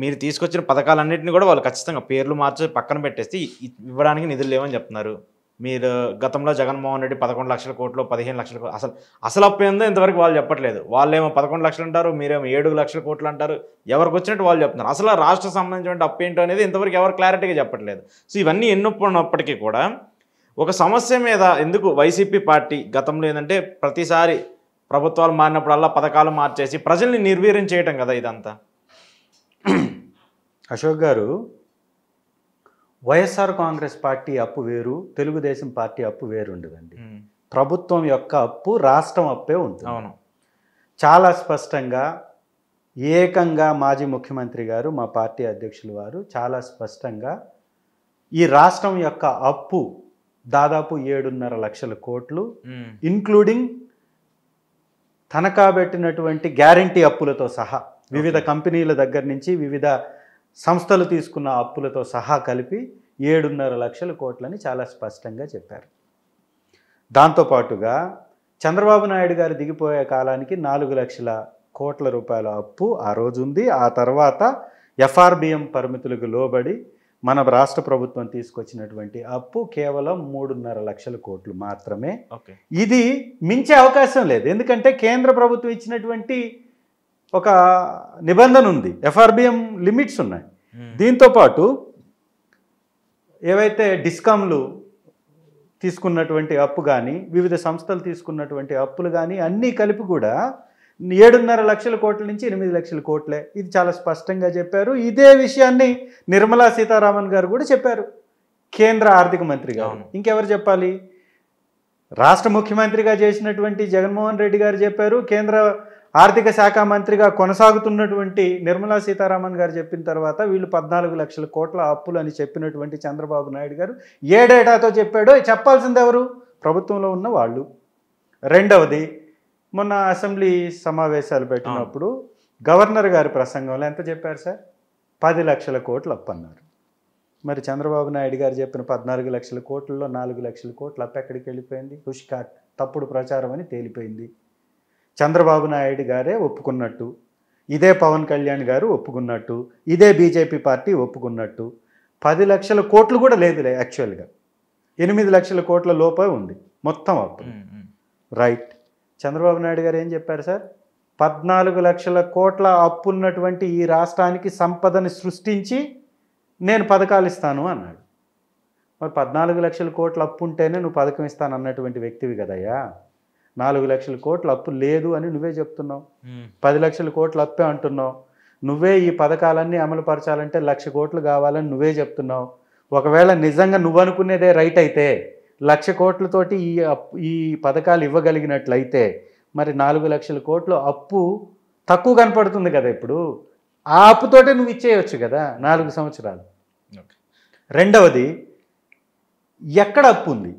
మీరు తీసుకొచ్చిన పథకాలన్నింటినీ కూడా వాళ్ళు ఖచ్చితంగా పేర్లు మార్చి పక్కన పెట్టేసి ఇవ్వడానికి నిధులు లేవని చెప్తున్నారు. మీరు గతంలో జగన్మోహన్ రెడ్డి పదకొండు లక్షల కోట్లు పదిహేను లక్షల కోట్లు అసలు అసలు అప్పు ఏందో ఇంతవరకు వాళ్ళు చెప్పట్లేదు. వాళ్ళేమో పదకొండు లక్షలు అంటారు మీరేమో ఏడు లక్షల కోట్లు అంటారు. ఎవరికి వచ్చినట్టు వాళ్ళు చెప్తున్నారు. అసలు రాష్ట్ర సంబంధించిన అప్పు ఏంటో అనేది ఇంతవరకు ఎవరు క్లారిటీగా చెప్పట్లేదు. సో ఇవన్నీ ఎన్నుకున్నప్పటికీ కూడా ఒక సమస్య మీద ఎందుకు వైసీపీ పార్టీ గతంలో ఏంటంటే ప్రతిసారి ప్రభుత్వాలు మారినప్పుడల్లా పథకాలు మార్చేసి ప్రజల్ని నిర్వీర్యం చేయటం కదా ఇదంతా. అశోక్ గారు వైఎస్ఆర్ కాంగ్రెస్ పార్టీ అప్పు వేరు తెలుగుదేశం పార్టీ అప్పు వేరు ఉండదండి ప్రభుత్వం యొక్క అప్పు రాష్ట్రం అప్పే ఉంటుంది. అవును. చాలా స్పష్టంగా ఏకంగా మాజీ ముఖ్యమంత్రి గారు మా పార్టీ అధ్యక్షులు వారు చాలా స్పష్టంగా ఈ రాష్ట్రం యొక్క అప్పు దాదాపు ఏడున్నర లక్షల కోట్లు ఉమ్. ఇన్క్లూడింగ్ తనఖా పెట్టినటువంటి గ్యారంటీ అప్పులతో సహా వివిధ కంపెనీల దగ్గర నుంచి వివిధ సంస్థలు తీసుకున్న అప్పులతో సహా కలిపి ఏడున్నర లక్షల కోట్లని చాలా స్పష్టంగా చెప్పారు. దాంతోపాటుగా చంద్రబాబు నాయుడు గారు దిగిపోయే కాలానికి నాలుగు లక్షల కోట్ల రూపాయల అప్పు ఆ రోజు ఉంది. ఆ తర్వాత ఎఫ్ఆర్బిఎం పరిమితులకు లోబడి మన రాష్ట్ర ప్రభుత్వం తీసుకొచ్చినటువంటి అప్పు కేవలం మూడున్నర లక్షల కోట్లు మాత్రమే. ఇది మించే అవకాశం లేదు. ఎందుకంటే కేంద్ర ప్రభుత్వం ఇచ్చినటువంటి ఒక నిబంధన ఉంది. ఎఫ్ఆర్బిఎం లిమిట్స్ ఉన్నాయి. దీంతో పాటు ఏవైతే డిస్కామ్లు తీసుకున్నటువంటి అప్పు కానీ వివిధ సంస్థలు తీసుకున్నటువంటి అప్పులు కానీ అన్నీ కలిపి కూడా ఏడున్నర లక్షల కోట్ల నుంచి ఎనిమిది లక్షల కోట్లే. ఇది చాలా స్పష్టంగా చెప్పారు. ఇదే విషయాన్ని నిర్మలా సీతారామన్ గారు కూడా చెప్పారు. కేంద్ర ఆర్థిక మంత్రి గారు. అవును. ఇంకెవరు చెప్పాలి? రాష్ట్ర ముఖ్యమంత్రిగా చేసినటువంటి జగన్మోహన్ రెడ్డి గారు చెప్పారు. కేంద్ర ఆర్థిక శాఖ మంత్రిగా కొనసాగుతున్నటువంటి నిర్మలా సీతారామన్ గారు చెప్పిన తర్వాత వీళ్ళు పద్నాలుగు లక్షల కోట్ల అప్పులు అని చెప్పినటువంటి చంద్రబాబు నాయుడు గారు ఏ డేటాతో చెప్పాడో చెప్పాల్సింది ఎవరు? ప్రభుత్వంలో ఉన్న వాళ్ళు. రెండవది మొన్న అసెంబ్లీ సమావేశాలు పెట్టినప్పుడు గవర్నర్ గారి ప్రసంగంలో ఎంత చెప్పారు సార్? పది లక్షల కోట్లు అప్పు అన్నారు. మరి చంద్రబాబు నాయుడు గారు చెప్పిన పద్నాలుగు లక్షల కోట్లలో నాలుగు లక్షల కోట్లు అప్పు ఎక్కడికి వెళ్ళిపోయింది? హుష్కాట్ తప్పుడు ప్రచారం అని తేలిపోయింది. చంద్రబాబు నాయుడు గారే ఒప్పుకున్నట్టు ఇదే పవన్ కళ్యాణ్ గారు ఒప్పుకున్నట్టు ఇదే బీజేపీ పార్టీ ఒప్పుకున్నట్టు పది లక్షల కోట్లు కూడా లేదులే యాక్చువల్గా. ఎనిమిది లక్షల కోట్ల లోపే ఉంది మొత్తం అప్పు. రైట్. చంద్రబాబు నాయుడు గారు ఏం చెప్పారు సార్? పద్నాలుగు లక్షల కోట్ల అప్పున్నటువంటి ఈ రాష్ట్రానికి సంపదని సృష్టించి నేను పథకాలు ఇస్తాను అన్నాడు. మరి పద్నాలుగు లక్షల కోట్ల అప్పు ఉంటేనే నువ్వు పథకం ఇస్తాను అన్నటువంటి వ్యక్తివి కదయ్యా? నాలుగు లక్షల కోట్ల అప్పు లేదు అని నువ్వే చెప్తున్నావు. పది లక్షల కోట్ల అప్పే అంటున్నావు. నువ్వే ఈ పథకాలన్నీ అమలు పరచాలంటే లక్ష కోట్లు కావాలని నువ్వే చెప్తున్నావు. ఒకవేళ నిజంగా నువ్వు అనుకునేదే రైట్ అయితే లక్ష కోట్లతోటి ఈ అప్పు ఈ పథకాలు ఇవ్వగలిగినట్లయితే మరి నాలుగు లక్షల కోట్లు అప్పు తక్కువ కనపడుతుంది కదా ఇప్పుడు. ఆ అప్పుతోటే నువ్వు ఇచ్చేయచ్చు కదా నాలుగు సంవత్సరాలు. రెండవది ఎక్కడ అప్పు ఉంది?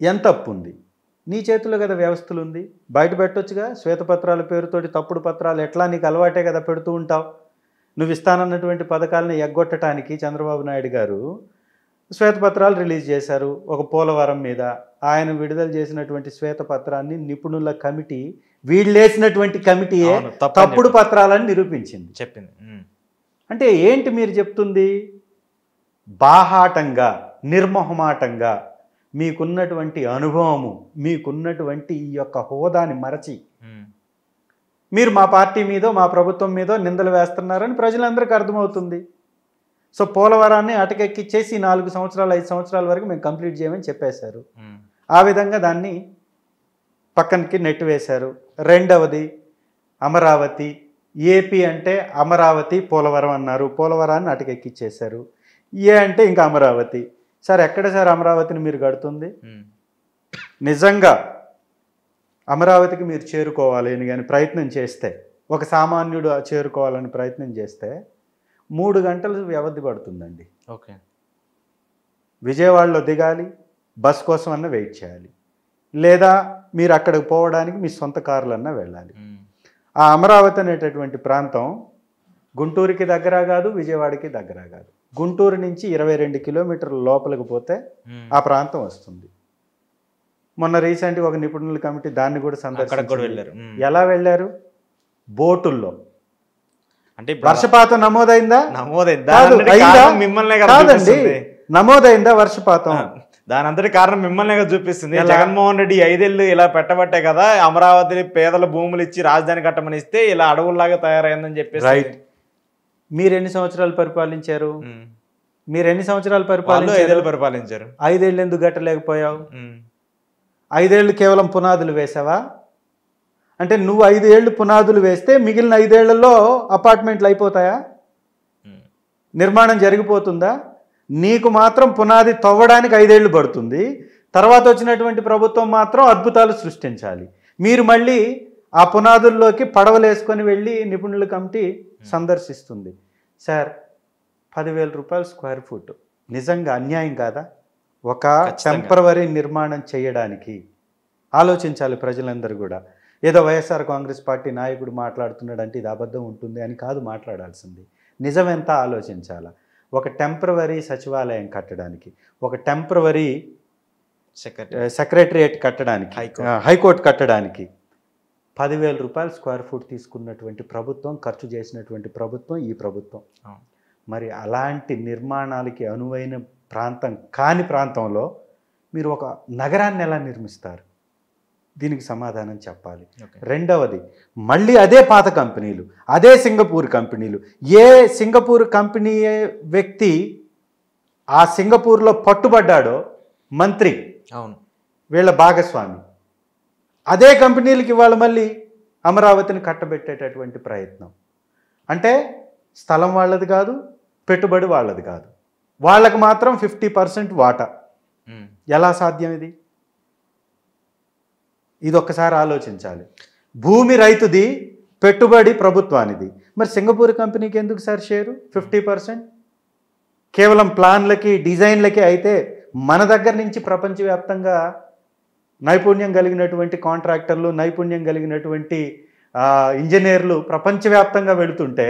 ఎంత అప్పు ఉంది? నీ చేతిలో కదా వ్యవస్థలు ఉంది? బయట పెట్టొచ్చుగా? శ్వేతపత్రాల పేరుతోటి తప్పుడు పత్రాలు ఎట్లా నీకు అలవాటే కదా పెడుతూ ఉంటావు? నువ్వు ఇస్తానన్నటువంటి పథకాలను ఎగ్గొట్టడానికి చంద్రబాబు నాయుడు గారు శ్వేతపత్రాలు రిలీజ్ చేశారు ఒక పోలవరం మీద. ఆయన విడుదల చేసినటువంటి శ్వేతపత్రాన్ని నిపుణుల కమిటీ వీళ్ళేసినటువంటి కమిటీయే తప్పని తప్పుడు పత్రాలని నిరూపించింది. చెప్పింది. అంటే ఏంటి మీరు చెప్తుంది? బాహాటంగా నిర్మోహమాటంగా మీకున్నటువంటి అనుభవము మీకున్నటువంటి ఈ యొక్క హోదాని మరచి. మీరు మా పార్టీ మీదో మా ప్రభుత్వం మీదో నిందలు వేస్తున్నారని ప్రజలందరికీ అర్థమవుతుంది. సో పోలవరాన్ని అటకెక్కిచ్చేసి నాలుగు సంవత్సరాలు ఐదు సంవత్సరాల వరకు మేము కంప్లీట్ చేయమని చెప్పేశారు. ఆ విధంగా దాన్ని పక్కనకి నెట్టివేశారు రెండవది అమరావతి ఏపీ అంటే అమరావతి పోలవరం అన్నారు. పోలవరాన్ని అటకెక్కిచ్చేశారు. ఏ అంటే ఇంకా అమరావతి. సార్ ఎక్కడ సార్ అమరావతిని మీరు కడుతుంది. నిజంగా అమరావతికి మీరు చేరుకోవాలి అని కానీ ప్రయత్నం చేస్తే ఒక సామాన్యుడు చేరుకోవాలని ప్రయత్నం చేస్తే మూడు గంటలు వ్యవధి పడుతుందండి. ఓకే. విజయవాడలో దిగాలి బస్ కోసం అన్న వెయిట్ చేయాలి. లేదా మీరు అక్కడికి పోవడానికి మీ సొంత కారులన్నా వెళ్ళాలి. ఆ అమరావతి అనేటటువంటి ప్రాంతం గుంటూరుకి దగ్గర కాదు విజయవాడకి దగ్గర కాదు. గుంటూరు నుంచి ఇరవై రెండు కిలోమీటర్ల లోపలికి పోతే. ఆ ప్రాంతం వస్తుంది. మొన్న రీసెంట్గా ఒక నిపుణుల కమిటీ దాన్ని కూడా ఉమ్. ఎలా వెళ్ళారు? బోటుల్లో. అంటే వర్షపాతం నమోదైందా? నమోదైంది. మిమ్మల్నే కదా కాదండి. నమోదైందా వర్షపాతం? దాని అంతటి కారణం మిమ్మల్ని చూపిస్తుంది? జగన్మోహన్ రెడ్డి ఈ ఐదేళ్ళు ఇలా పెట్టబట్టే కదా అమరావతి పేదల భూములు ఇచ్చి రాజధాని కట్టమని ఇస్తే ఇలా అడవుల్లాగా తయారైందని చెప్పేసి మీరు ఎన్ని సంవత్సరాలు పరిపాలించారు. మీరు ఎన్ని సంవత్సరాలు పరిపాలించారు? పరిపాలించారు. ఐదేళ్ళు ఎందుకు గట్టలేకపోయావు. ఐదేళ్ళు కేవలం పునాదులు వేసావా? అంటే నువ్వు ఐదేళ్ళు పునాదులు వేస్తే మిగిలిన ఐదేళ్ళలో అపార్ట్మెంట్లు అయిపోతాయా. నిర్మాణం జరిగిపోతుందా? నీకు మాత్రం పునాది తవ్వడానికి ఐదేళ్ళు పడుతుంది. తర్వాత వచ్చినటువంటి ప్రభుత్వం మాత్రం అద్భుతాలు సృష్టించాలి. మీరు మళ్ళీ ఆ పునాదుల్లోకి పడవలేసుకొని వెళ్ళి నిపుణుల కమిటీ సందర్శిస్తుంది. సార్ పదివేల రూపాయలు స్క్వేర్ ఫుట్. నిజంగా అన్యాయం కాదా? ఒక. టెంపరవరీ నిర్మాణం చేయడానికి. ఆలోచించాలి ప్రజలందరూ కూడా. ఏదో వైఎస్ఆర్ కాంగ్రెస్ పార్టీ నాయకుడు మాట్లాడుతున్నాడంటే ఇది అబద్ధం ఉంటుంది అని కాదు మాట్లాడాల్సింది. నిజం ఎంత ఆలోచించాలా? ఒక టెంపరవరీ సచివాలయం కట్టడానికి. ఒక టెంపరవరీ సెక్రటరీ. సెక్రటరియేట్ కట్టడానికి. హైకోర్టు కట్టడానికి. పదివేల రూపాయలు స్క్వేర్ ఫుట్ తీసుకున్నటువంటి ప్రభుత్వం ఖర్చు చేసినటువంటి ప్రభుత్వం ఈ ప్రభుత్వం. మరి అలాంటి నిర్మాణాలకి అనువైన ప్రాంతం కాని ప్రాంతంలో మీరు ఒక నగరాన్ని ఎలా నిర్మిస్తారు? దీనికి సమాధానం చెప్పాలి. రెండవది మళ్ళీ అదే పాత కంపెనీలు అదే సింగపూర్ కంపెనీలు ఏ సింగపూర్ కంపెనీ వ్యక్తి ఆ సింగపూర్లో పట్టుబడ్డాడో? మంత్రి. అవును. వీళ్ళ భాగస్వామి. అదే కంపెనీలకి ఇవాళ మళ్ళీ అమరావతిని కట్టబెట్టేటటువంటి ప్రయత్నం. అంటే స్థలం వాళ్ళది కాదు పెట్టుబడి వాళ్ళది కాదు. వాళ్ళకి మాత్రం ఫిఫ్టీ పర్సెంట్ వాటా. ఎలా సాధ్యం ఇది? ఇది ఒక్కసారి ఆలోచించాలి. భూమి రైతుది పెట్టుబడి ప్రభుత్వానిది. మరి సింగపూర్ కంపెనీకి ఎందుకు సార్ షేరు? Fifty percent? కేవలం ప్లాన్లకి డిజైన్లకి అయితే మన దగ్గర నుంచి ప్రపంచవ్యాప్తంగా నైపుణ్యం కలిగినటువంటి కాంట్రాక్టర్లు నైపుణ్యం కలిగినటువంటి ఇంజనీర్లు ప్రపంచవ్యాప్తంగా వెళుతుంటే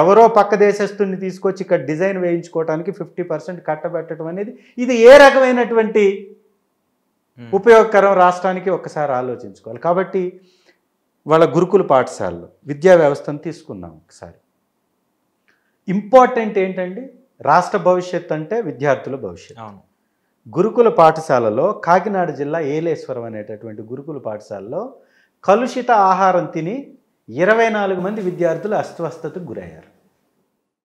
ఎవరో పక్క దేశస్తుని తీసుకొచ్చి ఇక్కడ డిజైన్ వేయించుకోవడానికి ఫిఫ్టీ పర్సెంట్ కట్టబెట్టడం అనేది ఇది ఏ రకమైనటువంటి. ఉపయోగకరం రాష్ట్రానికి ఒక్కసారి ఆలోచించుకోవాలి. కాబట్టి వాళ్ళ గురుకుల పాఠశాలలు విద్యా వ్యవస్థను తీసుకున్నాం ఒకసారి. ఇంపార్టెంట్ ఏంటండి? రాష్ట్ర భవిష్యత్ అంటే విద్యార్థుల భవిష్యత్. అవును. గురుకుల పాఠశాలలో కాకినాడ జిల్లా ఏలేశ్వరం అనేటటువంటి గురుకుల పాఠశాలలో కలుషిత ఆహారం తిని ఇరవై నాలుగు మంది విద్యార్థులు అస్వస్థతకు గురయ్యారు.